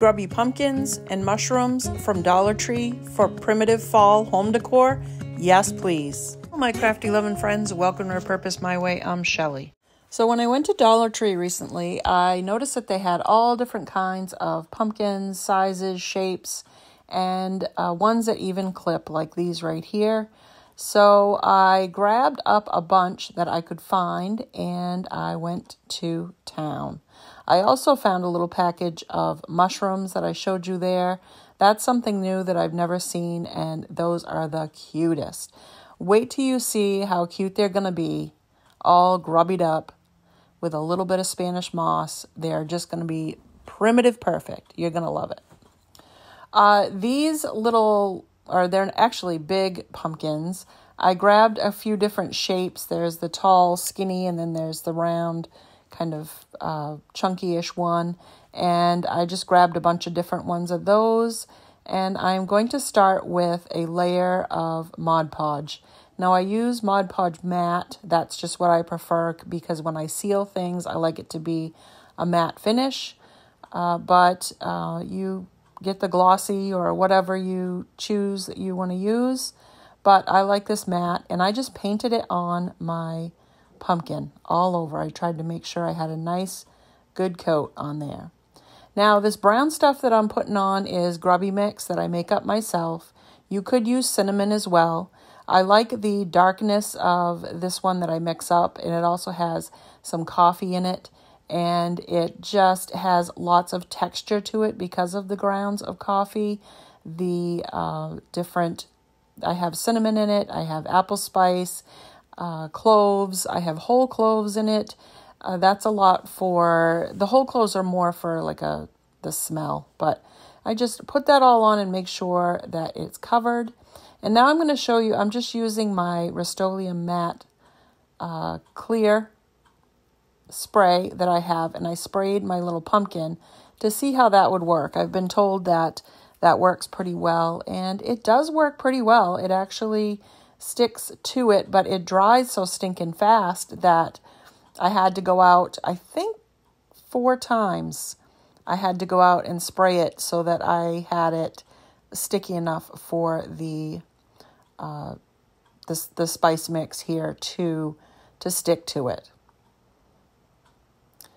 grubby pumpkins and mushrooms from Dollar Tree for primitive fall home decor? Yes, please. Hello, my crafty loving friends. Welcome to Repurposed My Way. I'm Shelly. So when I went to Dollar Tree recently, I noticed that they had all different kinds of pumpkins, sizes, shapes, and uh, ones that even clip like these right here. So I grabbed up a bunch that I could find and I went to town. I also found a little package of mushrooms that I showed you there. That's something new that I've never seen, and those are the cutest. Wait till you see how cute they're going to be, all grubbied up with a little bit of Spanish moss. They're just going to be primitive perfect. You're going to love it. Uh, these little or they're actually big pumpkins. I grabbed a few different shapes. There's the tall, skinny, and then there's the round, kind of uh, chunky-ish one. And I just grabbed a bunch of different ones of those. And I'm going to start with a layer of Mod Podge. Now I use Mod Podge matte. That's just what I prefer because when I seal things, I like it to be a matte finish. Uh, but uh, you get the glossy or whatever you choose that you want to use. But I like this matte and I just painted it on my pumpkin all over. I tried to make sure I had a nice good coat on there. Now this brown stuff that I'm putting on is grubby mix that I make up myself. You could use cinnamon as well. I like the darkness of this one that I mix up and it also has some coffee in it and it just has lots of texture to it because of the grounds of coffee. The uh, different, I have cinnamon in it, I have apple spice, uh, cloves, I have whole cloves in it. Uh, that's a lot for the whole cloves are more for like a the smell, but I just put that all on and make sure that it's covered. And now I'm going to show you, I'm just using my Rust-Oleum matte uh, clear spray that I have and I sprayed my little pumpkin to see how that would work. I've been told that that works pretty well and it does work pretty well. It actually sticks to it, but it dries so stinking fast that I had to go out, I think four times. I had to go out and spray it so that I had it sticky enough for the uh, the, the spice mix here to to stick to it.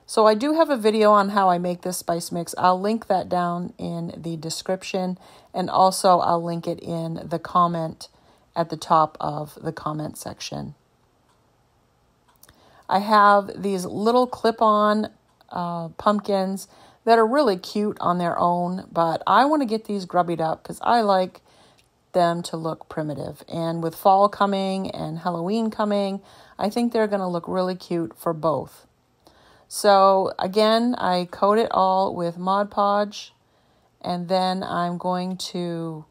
So I do have a video on how I make this spice mix. I'll link that down in the description and also I'll link it in the comment at the top of the comment section. I have these little clip-on uh, pumpkins that are really cute on their own, but I want to get these grubbied up because I like them to look primitive. And with fall coming and Halloween coming, I think they're going to look really cute for both. So again, I coat it all with Mod Podge and then I'm going to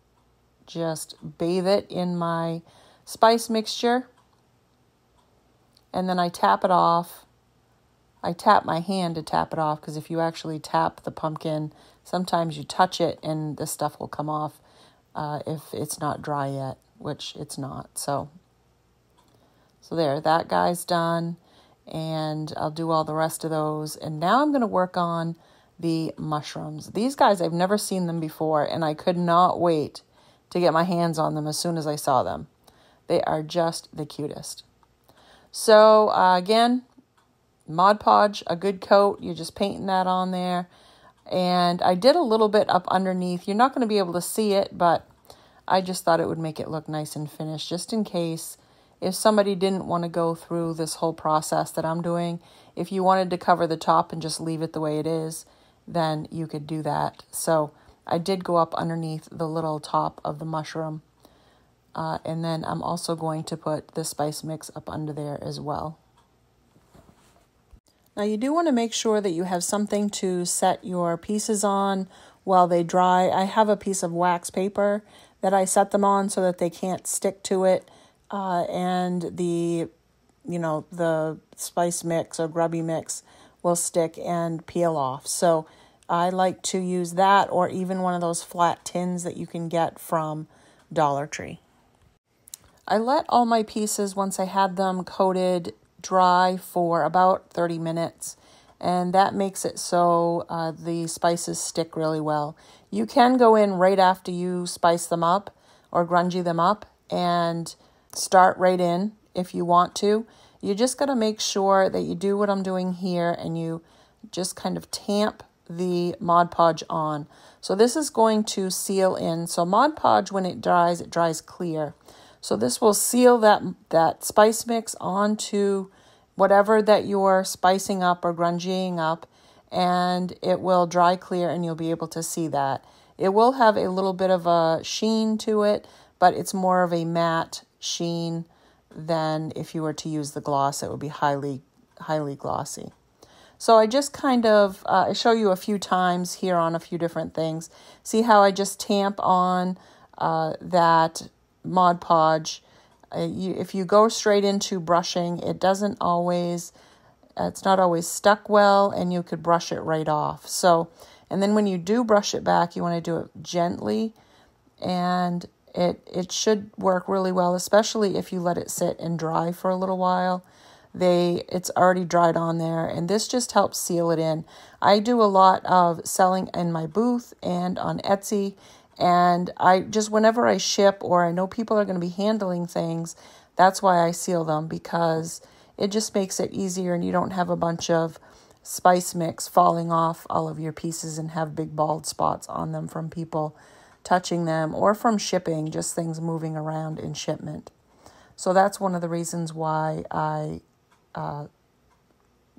just bathe it in my spice mixture and then I tap it off. I tap my hand to tap it off because if you actually tap the pumpkin, sometimes you touch it and the stuff will come off uh, if it's not dry yet, which it's not. So, so there, that guy's done and I'll do all the rest of those. And now I'm going to work on the mushrooms. These guys, I've never seen them before, and I could not wait to get my hands on them as soon as I saw them. They are just the cutest. So, uh, again, Mod Podge, a good coat. You're just painting that on there. And I did a little bit up underneath. You're not going to be able to see it, but I just thought it would make it look nice and finished just in case if somebody didn't want to go through this whole process that I'm doing, if you wanted to cover the top and just leave it the way it is, then you could do that. So I did go up underneath the little top of the mushroom. Uh, and then I'm also going to put the spice mix up under there as well. Now you do want to make sure that you have something to set your pieces on while they dry. I have a piece of wax paper that I set them on so that they can't stick to it uh, and the you know the spice mix or grubby mix will stick and peel off. So I like to use that or even one of those flat tins that you can get from Dollar Tree. I let all my pieces, once I had them coated, dry for about 30 minutes. and that makes it so uh, the spices stick really well. You can go in right after you spice them up or grungy them up and start right in if you want to. You just got to make sure that you do what I'm doing here and you just kind of tamp the Mod Podge on. So this is going to seal in. So Mod Podge, when it dries, it dries clear. So this will seal that, that spice mix onto whatever that you're spicing up or grungying up, and it will dry clear and you'll be able to see that. It will have a little bit of a sheen to it, but it's more of a matte sheen than if you were to use the gloss. It would be highly, highly glossy. So I just kind of uh, show you a few times here on a few different things. See how I just tamp on uh, that Mod Podge. Uh, you, if you go straight into brushing, it doesn't always, it's not always stuck well, and you could brush it right off. So, and then when you do brush it back, you want to do it gently, and it it should work really well, especially if you let it sit and dry for a little while they it's already dried on there and this just helps seal it in. I do a lot of selling in my booth and on etsy and i just whenever i ship or i know people are going to be handling things that's why i seal them because it just makes it easier and you don't have a bunch of spice mix falling off all of your pieces and have big bald spots on them from people touching them or from shipping just things moving around in shipment. So that's one of the reasons why I uh,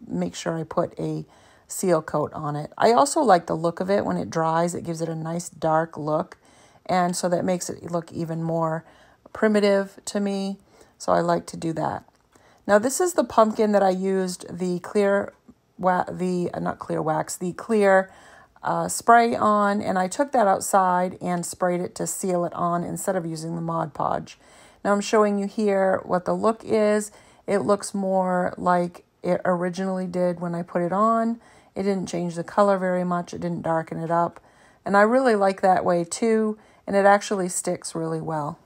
make sure I put a seal coat on it. I also like the look of it when it dries. It gives it a nice dark look. And so that makes it look even more primitive to me. So I like to do that. Now this is the pumpkin that I used the clear, wa- the uh, not clear wax, the clear uh, spray on. And I took that outside and sprayed it to seal it on instead of using the Mod Podge. Now I'm showing you here what the look is. It looks more like it originally did when I put it on. It didn't change the color very much, it didn't darken it up. And I really like that way too, and it actually sticks really well.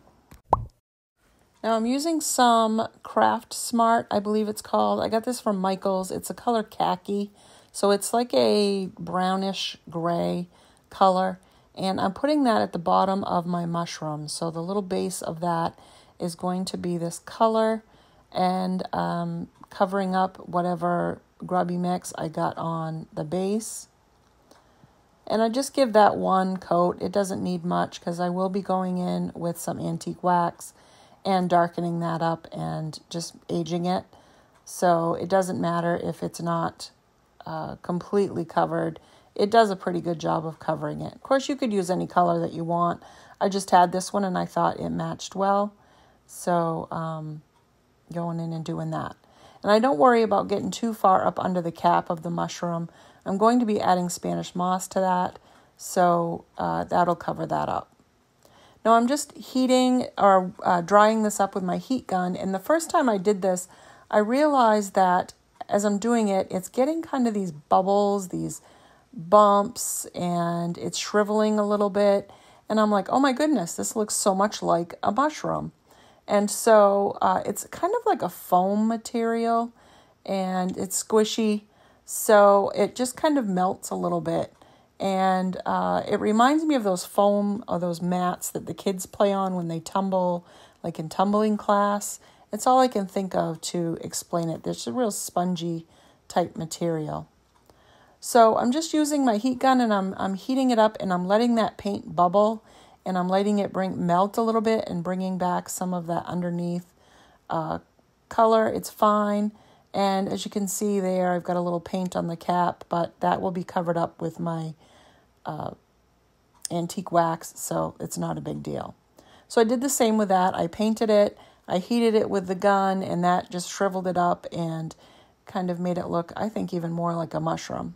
Now I'm using some Craft Smart, I believe it's called. I got this from Michaels. It's a color khaki, so it's like a brownish gray color. And I'm putting that at the bottom of my mushroom. So the little base of that is going to be this color and um, covering up whatever grubby mix I got on the base. And I just give that one coat. It doesn't need much because I will be going in with some antique wax and darkening that up and just aging it. So it doesn't matter if it's not uh, completely covered. It does a pretty good job of covering it. Of course, you could use any color that you want. I just had this one and I thought it matched well. So um, going in and doing that. And I don't worry about getting too far up under the cap of the mushroom. I'm going to be adding Spanish moss to that, so uh, that'll cover that up. Now I'm just heating or uh, drying this up with my heat gun. And the first time I did this, I realized that as I'm doing it, it's getting kind of these bubbles, these bumps, and it's shriveling a little bit. And I'm like, oh my goodness, this looks so much like a mushroom. And so uh, it's kind of like a foam material and it's squishy. So it just kind of melts a little bit. And uh, it reminds me of those foam or those mats that the kids play on when they tumble, like in tumbling class. It's all I can think of to explain it. There's a real spongy type material. So I'm just using my heat gun and I'm, I'm heating it up and I'm letting that paint bubble and I'm letting it bring melt a little bit and bringing back some of that underneath uh, color. It's fine. And as you can see there, I've got a little paint on the cap, but that will be covered up with my uh, antique wax, so it's not a big deal. So I did the same with that. I painted it, I heated it with the gun, and that just shriveled it up and kind of made it look, I think, even more like a mushroom.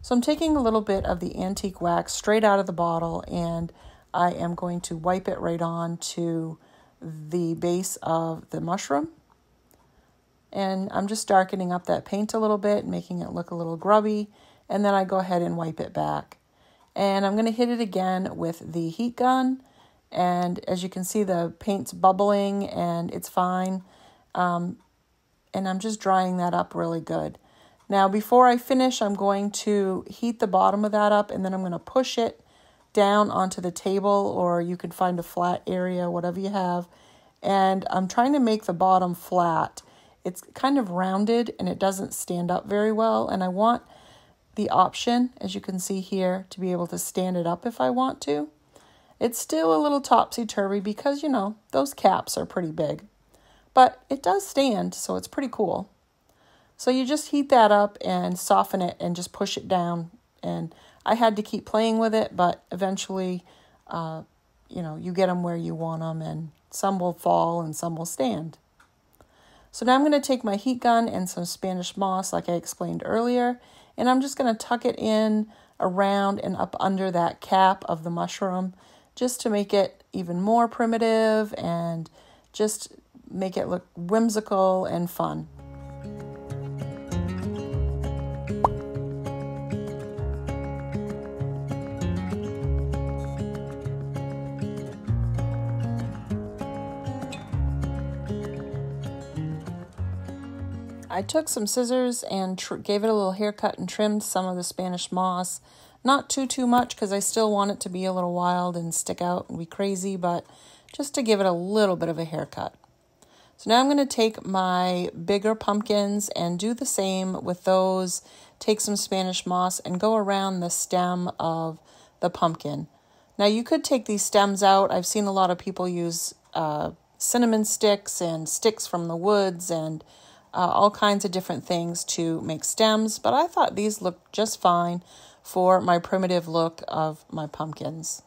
So I'm taking a little bit of the antique wax straight out of the bottle and I am going to wipe it right on to the base of the mushroom. And I'm just darkening up that paint a little bit, making it look a little grubby. And then I go ahead and wipe it back. And I'm going to hit it again with the heat gun. And as you can see, the paint's bubbling and it's fine. Um, and I'm just drying that up really good. Now, before I finish, I'm going to heat the bottom of that up and then I'm going to push it down onto the table or you can find a flat area, whatever you have. And I'm trying to make the bottom flat. It's kind of rounded and it doesn't stand up very well. And I want the option, as you can see here, to be able to stand it up if I want to. It's still a little topsy-turvy because, you know, those caps are pretty big. But it does stand, so it's pretty cool. So you just heat that up and soften it and just push it down. And I had to keep playing with it, but eventually, uh, you know, you get them where you want them, and some will fall and some will stand. So now I'm going to take my heat gun and some Spanish moss, like I explained earlier, and I'm just going to tuck it in around and up under that cap of the mushroom just to make it even more primitive and just make it look whimsical and fun. I took some scissors and tr- gave it a little haircut and trimmed some of the Spanish moss. Not too, too much because I still want it to be a little wild and stick out and be crazy, but just to give it a little bit of a haircut. So now I'm going to take my bigger pumpkins and do the same with those. Take some Spanish moss and go around the stem of the pumpkin. Now you could take these stems out. I've seen a lot of people use uh, cinnamon sticks and sticks from the woods and uh, all kinds of different things to make stems, but I thought these looked just fine for my primitive look of my pumpkins.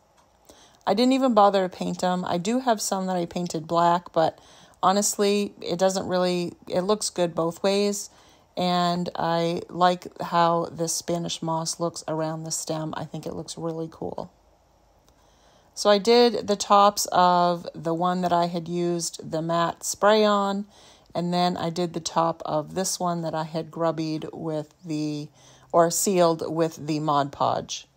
I didn't even bother to paint them. I do have some that I painted black, but honestly, it doesn't really, it looks good both ways. And I like how this Spanish moss looks around the stem. I think it looks really cool. So I did the tops of the one that I had used the matte spray on and then I did the top of this one that I had grubbied with the, or sealed with the Mod Podge.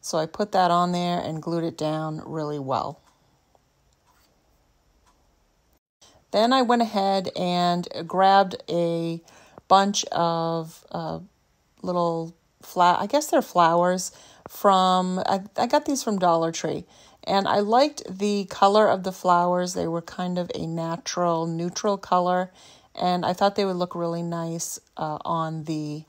So I put that on there and glued it down really well. Then I went ahead and grabbed a bunch of uh, little flat, I guess they're flowers from, I, I got these from Dollar Tree. And I liked the color of the flowers. They were kind of a natural, neutral color. And I thought they would look really nice uh, on the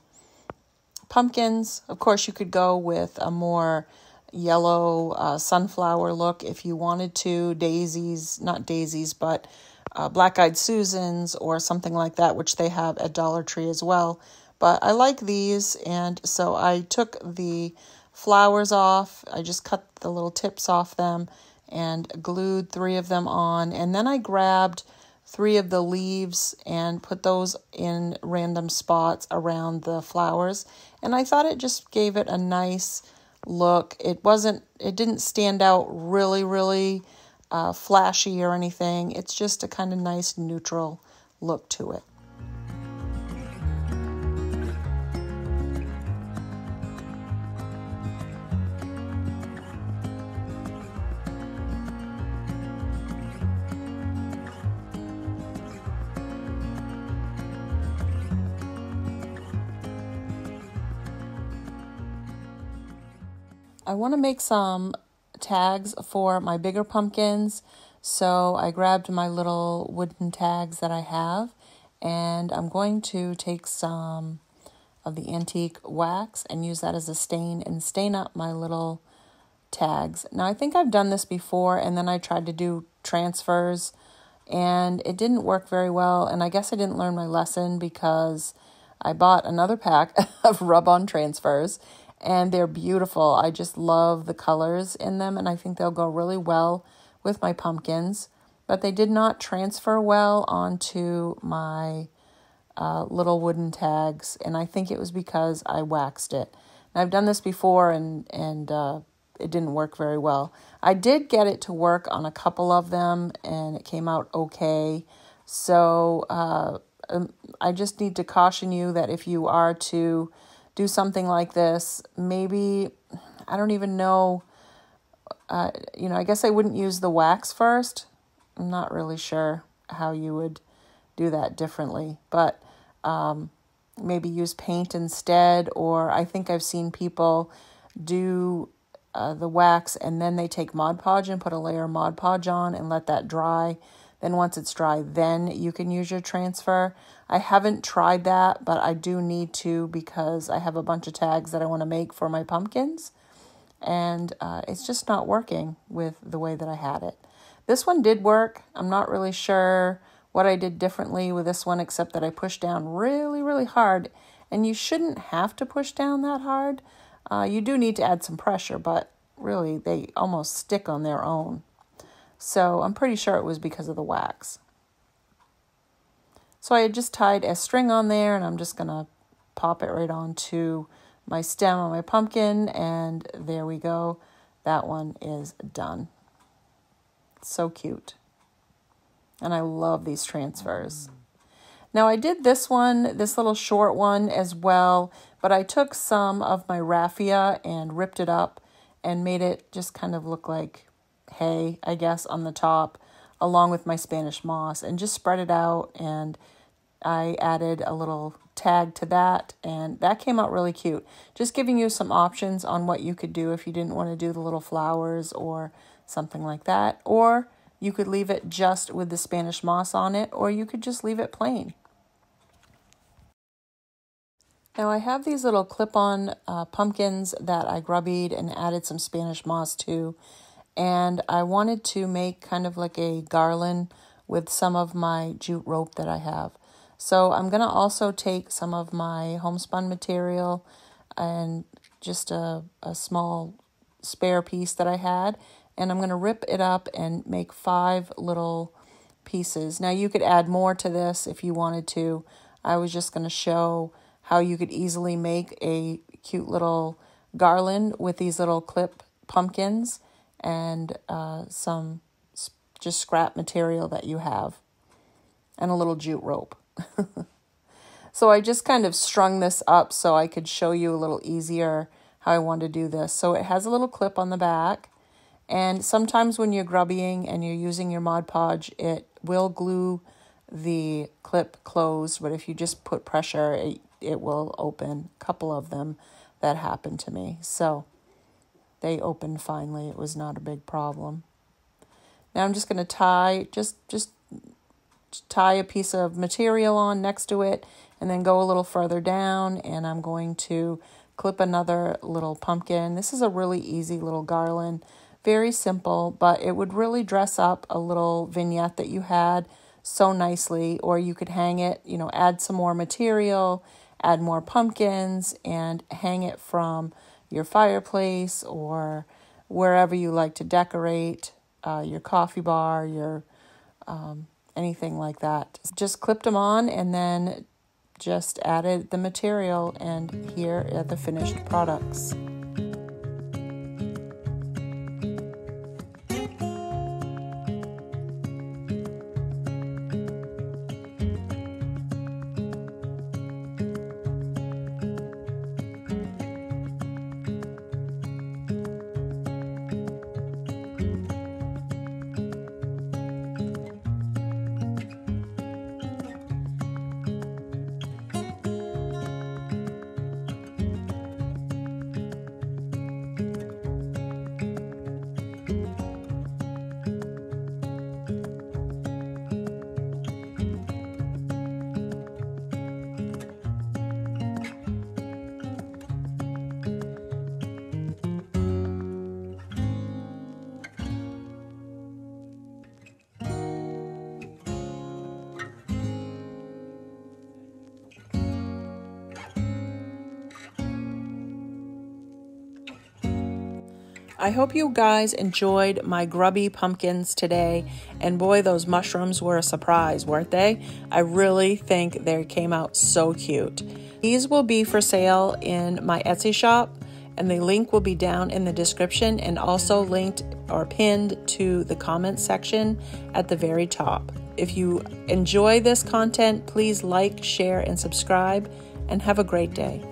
pumpkins. Of course, you could go with a more yellow uh, sunflower look if you wanted to. Daisies, not daisies, but uh, black eyed Susans or something like that, which they have at Dollar Tree as well. But I like these, and so I took the flowers off. I just cut the little tips off them and glued three of them on. And then I grabbed three of the leaves and put those in random spots around the flowers. And I thought it just gave it a nice look. It wasn't, it didn't stand out really, really uh, flashy or anything. It's just a kind of nice neutral look to it. I want to make some tags for my bigger pumpkins. So I grabbed my little wooden tags that I have and I'm going to take some of the antique wax and use that as a stain and stain up my little tags. Now I think I've done this before and then I tried to do transfers and it didn't work very well and I guess I didn't learn my lesson because I bought another pack of rub-on transfers and they're beautiful. I just love the colors in them, and I think they'll go really well with my pumpkins. But they did not transfer well onto my uh, little wooden tags, and I think it was because I waxed it. And I've done this before, and and uh, it didn't work very well. I did get it to work on a couple of them, and it came out okay. So uh, um, I just need to caution you that if you are to do something like this. Maybe, I don't even know, uh, you know, I guess I wouldn't use the wax first. I'm not really sure how you would do that differently. But um, maybe use paint instead, or I think I've seen people do uh, the wax and then they take Mod Podge and put a layer of Mod Podge on and let that dry. Then once it's dry, then you can use your transfer. I haven't tried that, but I do need to because I have a bunch of tags that I want to make for my pumpkins. And uh, it's just not working with the way that I had it. This one did work. I'm not really sure what I did differently with this one, except that I pushed down really, really hard. And you shouldn't have to push down that hard. Uh, you do need to add some pressure, but really they almost stick on their own. So I'm pretty sure it was because of the wax. So I had just tied a string on there and I'm just going to pop it right onto my stem on my pumpkin and there we go. That one is done. So cute. And I love these transfers. Now I did this one, this little short one as well, but I took some of my raffia and ripped it up and made it just kind of look like hay, I guess, on the top, along with my Spanish moss, and just spread it out. And I added a little tag to that, and that came out really cute. Just giving you some options on what you could do if you didn't want to do the little flowers or something like that. Or you could leave it just with the Spanish moss on it, or you could just leave it plain. Now I have these little clip-on uh, pumpkins that I grubbied and added some Spanish moss to, and I wanted to make kind of like a garland with some of my jute rope that I have. So I'm going to also take some of my homespun material and just a, a small spare piece that I had and I'm going to rip it up and make five little pieces. Now you could add more to this if you wanted to. I was just going to show how you could easily make a cute little garland with these little clip pumpkins and uh, some just scrap material that you have and a little jute rope. so I just kind of strung this up so I could show you a little easier how I want to do this. So it has a little clip on the back and sometimes when you're grubbying and you're using your Mod Podge, it will glue the clip closed, but if you just put pressure, it, it will open. A couple of them that happened to me. So they opened finally. It was not a big problem. Now I'm just going to tie, just, just tie a piece of material on next to it and then go a little further down and I'm going to clip another little pumpkin. This is a really easy little garland. Very simple, but it would really dress up a little vignette that you had so nicely. Or you could hang it, you know, add some more material, add more pumpkins, and hang it from your fireplace or wherever you like to decorate, uh, your coffee bar, your um, anything like that. Just clipped them on and then just added the material, and here are the finished products. I hope you guys enjoyed my grubby pumpkins today. And boy, those mushrooms were a surprise, weren't they? I really think they came out so cute. These will be for sale in my Etsy shop, and the link will be down in the description and also linked or pinned to the comments section at the very top. If you enjoy this content, please like, share, and subscribe, and have a great day.